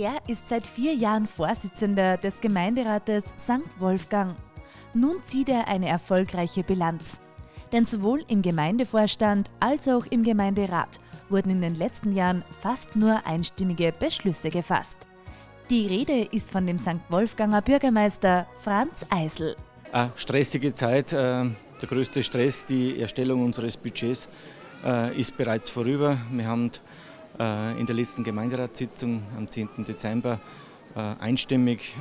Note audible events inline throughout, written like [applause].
Er ist seit vier Jahren Vorsitzender des Gemeinderates St. Wolfgang. Nun zieht er eine erfolgreiche Bilanz. Denn sowohl im Gemeindevorstand als auch im Gemeinderat wurden in den letzten Jahren fast nur einstimmige Beschlüsse gefasst. Die Rede ist von dem St. Wolfganger Bürgermeister Franz Eisel. Eine stressige Zeit, äh, der größte Stress, die Erstellung unseres Budgets äh, ist bereits vorüber. Wir haben in der letzten Gemeinderatssitzung am 10. Dezember einstimmig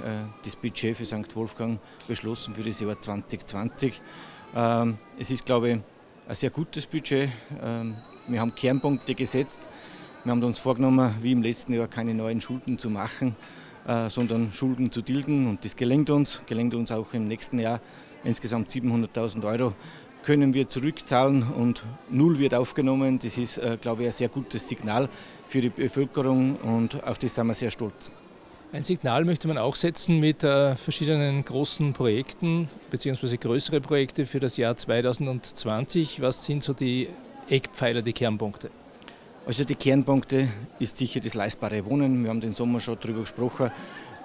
das Budget für St. Wolfgang beschlossen für das Jahr 2020. Ähm, es ist, glaube ich, ein sehr gutes Budget. Ähm, wir haben Kernpunkte gesetzt. Wir haben uns vorgenommen, wie im letzten Jahr keine neuen Schulden zu machen, äh, sondern Schulden zu tilgen. Und das gelingt uns, gelingt uns auch im nächsten Jahr. Insgesamt 700.000 Euro können wir zurückzahlen und null wird aufgenommen. Das ist, äh, glaube ich, ein sehr gutes Signal für die Bevölkerung und auf das sind wir sehr stolz. Ein Signal möchte man auch setzen mit äh, verschiedenen großen Projekten bzw. größere Projekte für das Jahr 2020. Was sind so die Eckpfeiler, die Kernpunkte? Also die Kernpunkte ist sicher das leistbare Wohnen. Wir haben den Sommer schon darüber gesprochen.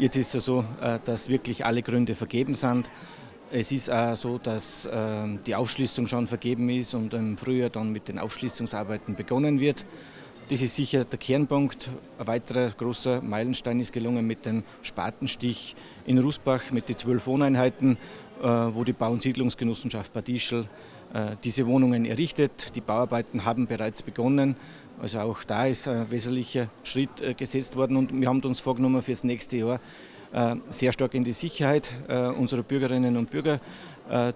Jetzt ist es so, äh, dass wirklich alle Gründe vergeben sind. Es ist auch so, dass äh, die Aufschließung schon vergeben ist und im Frühjahr dann mit den Aufschließungsarbeiten begonnen wird. Das ist sicher der Kernpunkt. Ein weiterer großer Meilenstein ist gelungen mit dem Spatenstich in Rusbach mit den zwölf Wohneinheiten, äh, wo die Bau- und Siedlungsgenossenschaft Bad Ischl diese Wohnungen errichtet. Die Bauarbeiten haben bereits begonnen. Also auch da ist ein wesentlicher Schritt äh, gesetzt worden und wir haben uns vorgenommen, für das nächste Jahr äh, sehr stark in die Sicherheit äh, unserer Bürgerinnen und Bürger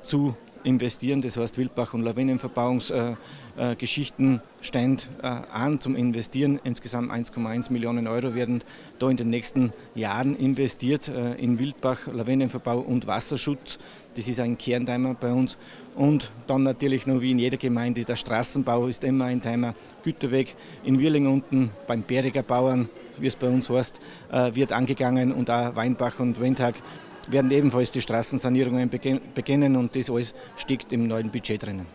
zu investieren. Das heißt, Wildbach- und Lawinenverbauungsgeschichten stehen an zum Investieren. Insgesamt 1,1 Millionen Euro werden da in den nächsten Jahren investiert in Wildbach, Lawinenverbau und Wasserschutz. Das ist ein Kernthema bei uns. Und dann natürlich noch wie in jeder Gemeinde, der Straßenbau ist immer ein Thema. Güterweg in Wirling unten beim Beriger Bauern, wie es bei uns heißt, äh, wird angegangen und auch Weinbach und Wendhag werden ebenfalls die Straßensanierungen beginnen und das alles steckt im neuen Budget drinnen.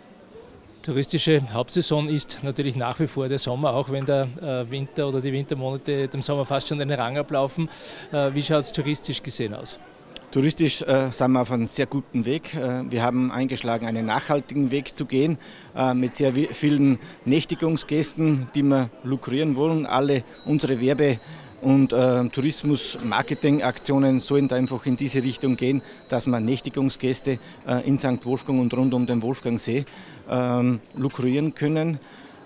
Touristische Hauptsaison ist natürlich nach wie vor der Sommer, auch wenn der äh, Winter oder die Wintermonate dem Sommer fast schon den Rang ablaufen. Äh, wie schaut es touristisch gesehen aus? Touristisch äh, sind wir auf einem sehr guten Weg. Äh, wir haben eingeschlagen, einen nachhaltigen Weg zu gehen, äh, mit sehr vielen Nächtigungsgästen, die wir lukrieren wollen. Alle unsere Werbe- und äh, Tourismus-Marketing-Aktionen sollen einfach in diese Richtung gehen, dass man Nächtigungsgäste äh, in St. Wolfgang und rund um den Wolfgangsee äh, lukrieren können.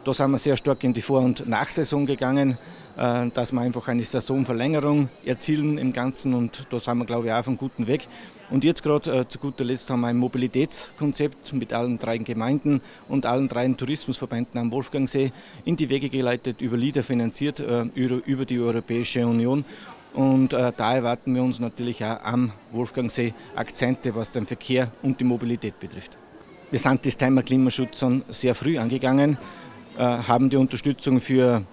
Da sind wir sehr stark in die Vor- und Nachsaison gegangen. Äh, dass wir einfach eine Saisonverlängerung erzielen im Ganzen und da sind wir glaube ich auch auf einem guten Weg. Und jetzt gerade äh, zu guter Letzt haben wir ein Mobilitätskonzept mit allen drei Gemeinden und allen drei Tourismusverbänden am Wolfgangsee in die Wege geleitet, über LIDA finanziert, äh, über die Europäische Union. Und äh, da erwarten wir uns natürlich auch am Wolfgangsee Akzente, was den Verkehr und die Mobilität betrifft. Wir sind das Thema Klimaschutz sehr früh angegangen, äh, haben die Unterstützung für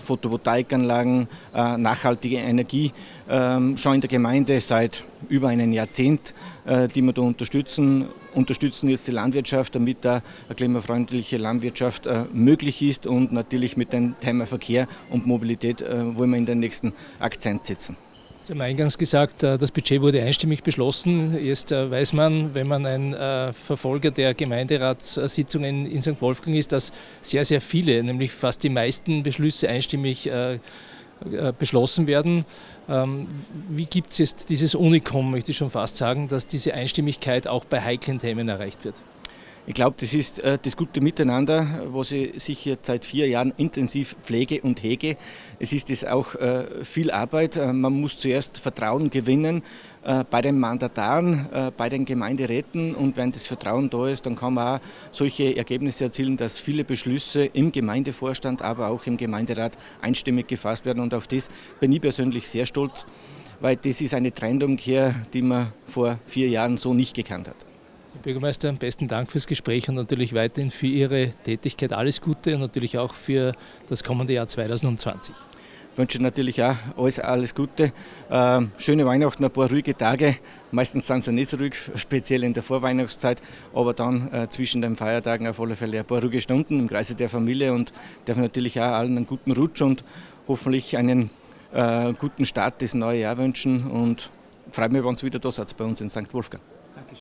Photovoltaikanlagen, äh, nachhaltige Energie ähm, schon in der Gemeinde seit über einem Jahrzehnt, äh, die wir da unterstützen. Unterstützen jetzt die Landwirtschaft, damit da eine klimafreundliche Landwirtschaft äh, möglich ist und natürlich mit dem Thema Verkehr und Mobilität wollen wir in den nächsten Akzent setzen. Sie haben eingangs gesagt, äh, das Budget wurde einstimmig beschlossen. Jetzt äh, weiß man, wenn man ein äh, Verfolger der Gemeinderatssitzungen in St. Wolfgang ist, dass sehr, sehr viele, nämlich fast die meisten Beschlüsse einstimmig beschlossen werden. Ähm, wie gibt es jetzt dieses Unikum, möchte ich schon fast sagen, dass diese Einstimmigkeit auch bei heiklen Themen erreicht wird? Ich glaube, das ist äh, das gute Miteinander, was ich sich jetzt seit vier Jahren intensiv pflege und hege. Es ist es auch äh, viel Arbeit. Äh, man muss zuerst Vertrauen gewinnen bei den Mandataren, bei den Gemeinderäten und wenn das Vertrauen da ist, dann kann man auch solche Ergebnisse erzielen, dass viele Beschlüsse im Gemeindevorstand, aber auch im Gemeinderat einstimmig gefasst werden und auf das bin ich persönlich sehr stolz, weil das ist eine Trendumkehr, die man vor vier Jahren so nicht gekannt hat. Herr Bürgermeister, besten Dank fürs Gespräch und natürlich weiterhin für Ihre Tätigkeit alles Gute und natürlich auch für das kommende Jahr 2020. Ich wünsche natürlich auch alles, alles Gute. Äh, schöne Weihnachten, ein paar ruhige Tage. Meistens sind sie nicht so ruhig, [laughs] speziell in der Vorweihnachtszeit, aber dann äh, zwischen den Feiertagen auf alle Fälle ein paar ruhige Stunden im Kreise der Familie und darf natürlich auch allen einen guten Rutsch und hoffentlich einen äh, guten Start des neue Jahr wünschen und freue mich, wenn Sie wieder da seid bei uns in St. Wolfgang.